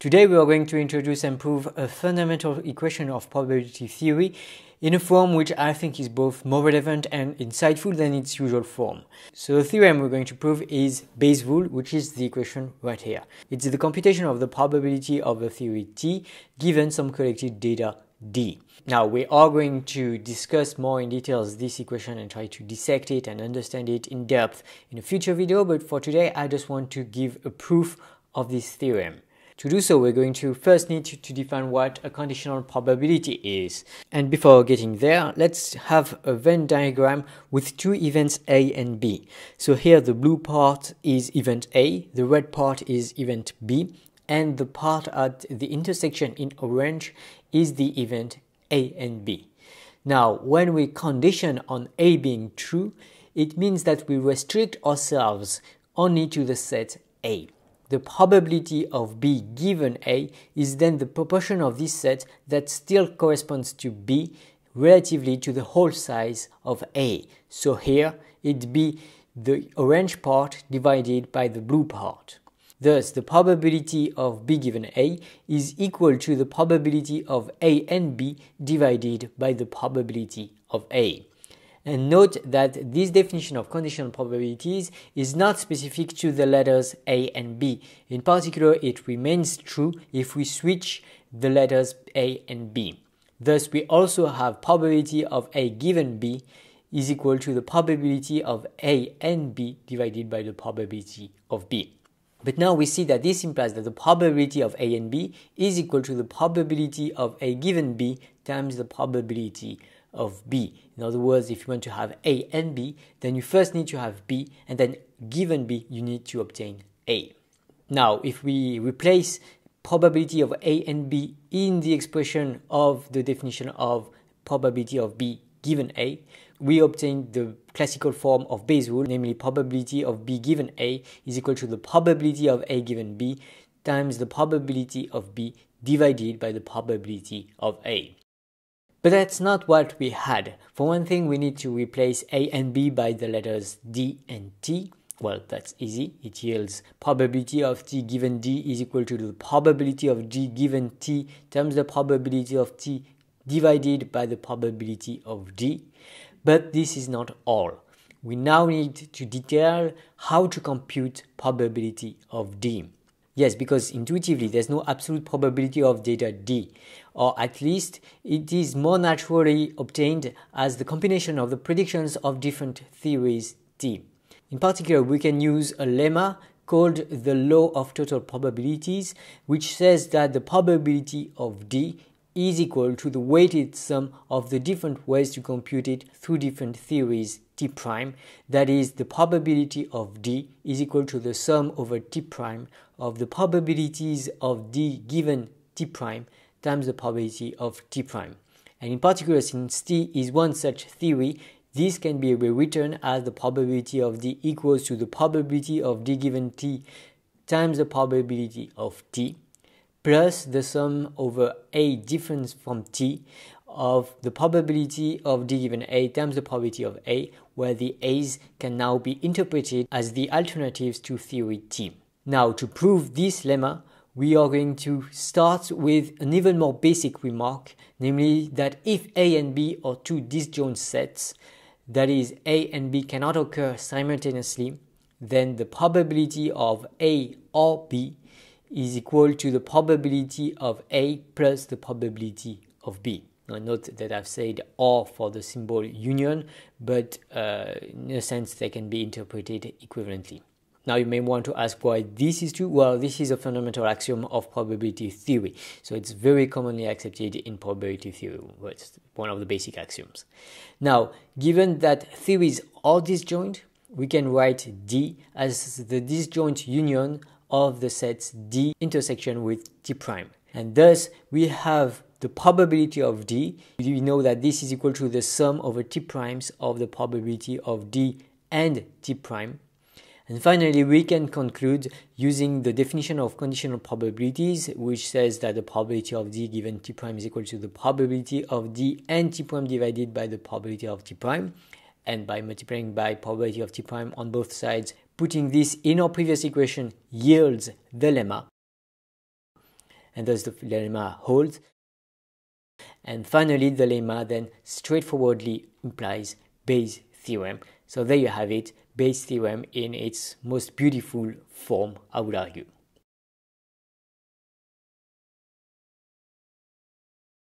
Today we are going to introduce and prove a fundamental equation of probability theory in a form which I think is both more relevant and insightful than its usual form. So the theorem we're going to prove is Bayes' rule, which is the equation right here. It's the computation of the probability of a theory T given some collected data D. Now we are going to discuss more in details this equation and try to dissect it and understand it in depth in a future video, but for today I just want to give a proof of this theorem. To do so, we're going to first need to, to, define what a conditional probability is. And before getting there, let's have a Venn diagram with two events A and B. So here the blue part is event A, the red part is event B, and the part at the intersection in orange is the event A and B. Now, when we condition on A being true, it means that we restrict ourselves only to the set A the probability of B given A is then the proportion of this set that still corresponds to B relatively to the whole size of A. So here it'd be the orange part divided by the blue part. Thus, the probability of B given A is equal to the probability of A and B divided by the probability of A. And note that this definition of conditional probabilities is not specific to the letters A and B. In particular, it remains true if we switch the letters A and B. Thus, we also have probability of A given B is equal to the probability of A and B divided by the probability of B. But now we see that this implies that the probability of A and B is equal to the probability of A given B times the probability of B. In other words, if you want to have A and B, then you first need to have B, and then given B, you need to obtain A. Now, if we replace probability of A and B in the expression of the definition of probability of B given A, we obtain the classical form of Bayes' rule, namely probability of B given A is equal to the probability of A given B times the probability of B divided by the probability of A. But that's not what we had. For one thing, we need to replace A and B by the letters D and T. Well, that's easy. It yields probability of T given D is equal to the probability of D given T times the probability of T divided by the probability of D. But this is not all. We now need to detail how to compute probability of D. Yes, because intuitively there's no absolute probability of data D, or at least it is more naturally obtained as the combination of the predictions of different theories D. In particular, we can use a lemma called the law of total probabilities, which says that the probability of D is equal to the weighted sum of the different ways to compute it through different theories t prime. That is, the probability of d is equal to the sum over t prime of the probabilities of d given t prime times the probability of t prime. And in particular, since t is one such theory, this can be rewritten as the probability of d equals to the probability of d given t times the probability of t plus the sum over a difference from t of the probability of d given a times the probability of a, where the a's can now be interpreted as the alternatives to theory t. Now, to prove this lemma, we are going to start with an even more basic remark, namely that if a and b are two disjoint sets, that is, a and b cannot occur simultaneously, then the probability of a or b is equal to the probability of A plus the probability of B. Now note that I've said or for the symbol union, but uh, in a sense they can be interpreted equivalently. Now you may want to ask why this is true. Well, this is a fundamental axiom of probability theory. So it's very commonly accepted in probability theory. It's one of the basic axioms. Now, given that theories are disjoint, we can write D as the disjoint union of the sets D intersection with D prime. And thus we have the probability of D. We know that this is equal to the sum over T primes of the probability of D and T prime. And finally, we can conclude using the definition of conditional probabilities, which says that the probability of D given T prime is equal to the probability of D and T prime divided by the probability of T prime. And by multiplying by probability of T prime on both sides, putting this in our previous equation yields the lemma. and thus the lemma holds. And finally, the lemma then straightforwardly implies Bayes' theorem. So there you have it, Bayes' theorem in its most beautiful form, I would argue.